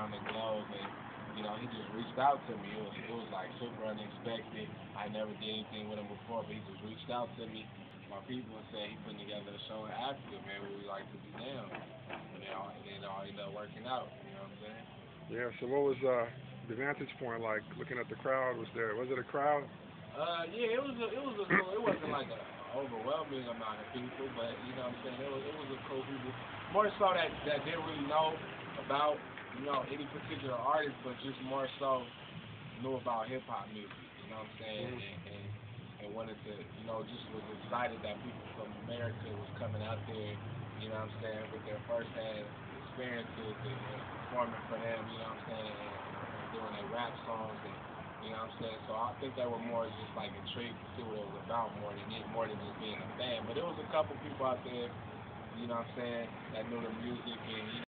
around the globe, and you know, he just reached out to me. It was it was like super unexpected. I never did anything with him before, but he just reached out to me. My people said he putting together a show in Africa, man. We would like to be down. You know, and it all ended up working out. You know what I'm saying? Yeah. So what was uh, the vantage point like? Looking at the crowd, was there? Was it a crowd? Uh, yeah, it was a, it was a it wasn't like a overwhelming amount of people, but you know what I'm saying, it was, it was a cool people. More so that, that didn't really know about, you know, any particular artist, but just more so knew about hip hop music, you know what I'm saying, Mhm. and, and, and wanted to, you know, just was excited that people from America was coming out there, you know what I'm saying, with their first hand experiences and, and performing for them, you know what I'm saying, and, and doing their rap songs and you know what I'm saying? So I think they were more just like intrigued to see what it was about more than it, more than just being a fan. But there was a couple people out there, you know what I'm saying, that knew the music and you